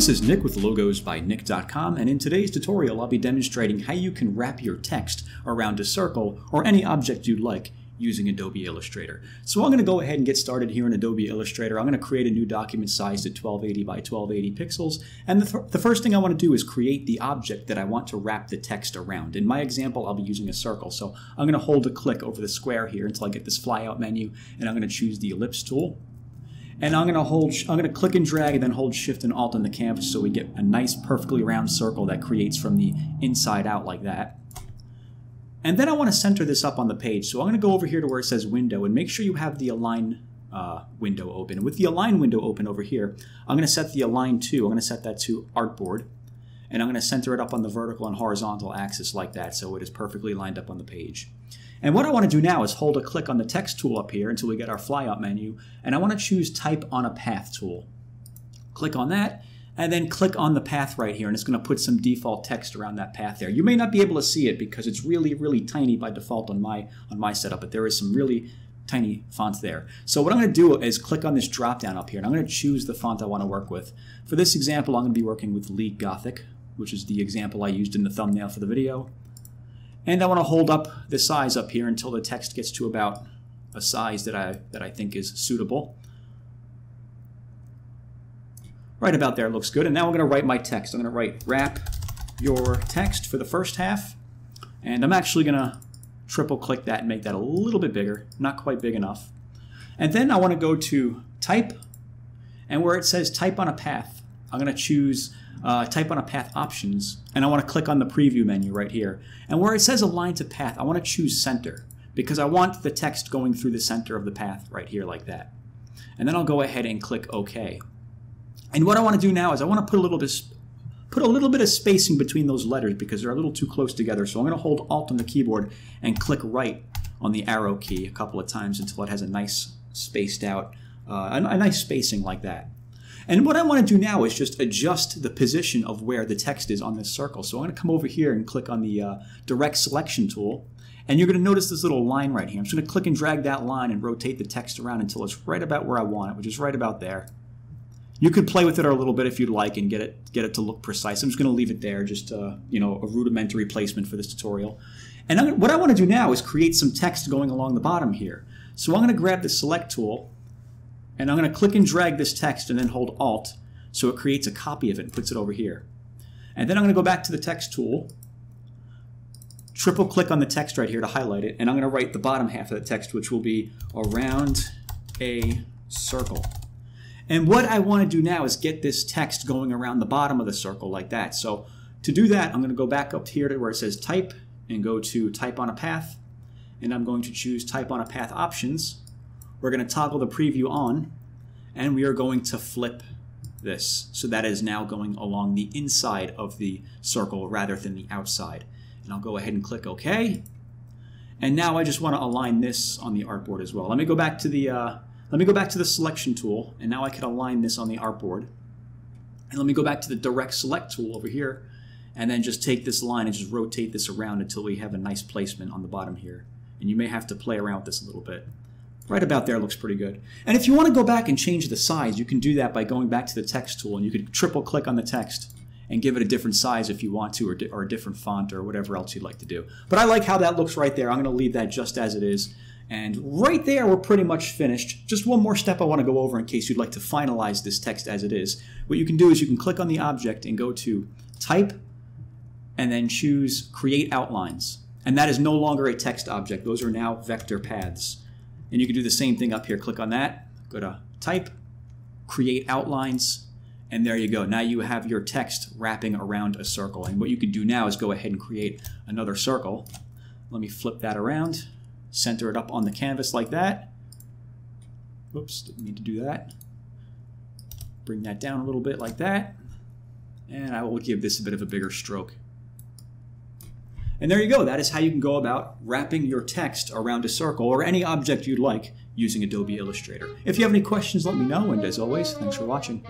This is Nick with Logos by Nick.com, and in today's tutorial I'll be demonstrating how you can wrap your text around a circle or any object you'd like using Adobe Illustrator. So I'm going to go ahead and get started here in Adobe Illustrator. I'm going to create a new document sized at 1280 by 1280 pixels and the, the first thing I want to do is create the object that I want to wrap the text around. In my example I'll be using a circle so I'm going to hold a click over the square here until I get this flyout menu and I'm going to choose the ellipse tool and I'm gonna hold, I'm gonna click and drag and then hold shift and alt on the canvas so we get a nice perfectly round circle that creates from the inside out like that. And then I wanna center this up on the page. So I'm gonna go over here to where it says window and make sure you have the align uh, window open. With the align window open over here, I'm gonna set the align to, I'm gonna set that to artboard. And I'm gonna center it up on the vertical and horizontal axis like that so it is perfectly lined up on the page. And what I want to do now is hold a click on the text tool up here until we get our flyout menu, and I want to choose Type on a Path tool. Click on that, and then click on the path right here, and it's going to put some default text around that path there. You may not be able to see it because it's really, really tiny by default on my, on my setup, but there is some really tiny fonts there. So what I'm going to do is click on this drop down up here, and I'm going to choose the font I want to work with. For this example, I'm going to be working with League Gothic, which is the example I used in the thumbnail for the video. And I want to hold up the size up here until the text gets to about a size that I, that I think is suitable. Right about there looks good. And now I'm going to write my text. I'm going to write wrap your text for the first half. And I'm actually going to triple click that and make that a little bit bigger. Not quite big enough. And then I want to go to type. And where it says type on a path, I'm going to choose uh, type on a path options, and I want to click on the preview menu right here. And where it says align to path, I want to choose center because I want the text going through the center of the path right here like that. And then I'll go ahead and click OK. And what I want to do now is I want to put a little bit put a little bit of spacing between those letters because they're a little too close together. So I'm going to hold Alt on the keyboard and click right on the arrow key a couple of times until it has a nice spaced out, uh, a, a nice spacing like that. And what I want to do now is just adjust the position of where the text is on this circle. So I'm going to come over here and click on the uh, direct selection tool. And you're going to notice this little line right here. I'm just going to click and drag that line and rotate the text around until it's right about where I want it, which is right about there. You could play with it a little bit if you'd like and get it get it to look precise. I'm just going to leave it there, just uh, you know, a rudimentary placement for this tutorial. And I'm, what I want to do now is create some text going along the bottom here. So I'm going to grab the select tool and I'm going to click and drag this text and then hold Alt so it creates a copy of it and puts it over here. And then I'm going to go back to the text tool, triple click on the text right here to highlight it, and I'm going to write the bottom half of the text, which will be around a circle. And what I want to do now is get this text going around the bottom of the circle like that. So to do that, I'm going to go back up here to where it says type and go to type on a path. And I'm going to choose type on a path options. We're going to toggle the preview on and we are going to flip this. So that is now going along the inside of the circle rather than the outside. And I'll go ahead and click OK. And now I just want to align this on the artboard as well. Let me go back to the uh, let me go back to the selection tool, and now I can align this on the artboard. And let me go back to the direct select tool over here, and then just take this line and just rotate this around until we have a nice placement on the bottom here. And you may have to play around with this a little bit. Right about there looks pretty good. And if you want to go back and change the size, you can do that by going back to the text tool and you could triple click on the text and give it a different size if you want to or, or a different font or whatever else you'd like to do. But I like how that looks right there. I'm going to leave that just as it is. And right there, we're pretty much finished. Just one more step I want to go over in case you'd like to finalize this text as it is. What you can do is you can click on the object and go to Type, and then choose Create Outlines. And that is no longer a text object. Those are now vector paths. And you can do the same thing up here. Click on that, go to type, create outlines, and there you go. Now you have your text wrapping around a circle. And what you can do now is go ahead and create another circle. Let me flip that around, center it up on the canvas like that. Oops, didn't mean to do that. Bring that down a little bit like that. And I will give this a bit of a bigger stroke. And there you go. That is how you can go about wrapping your text around a circle or any object you'd like using Adobe Illustrator. If you have any questions, let me know. And as always, thanks for watching.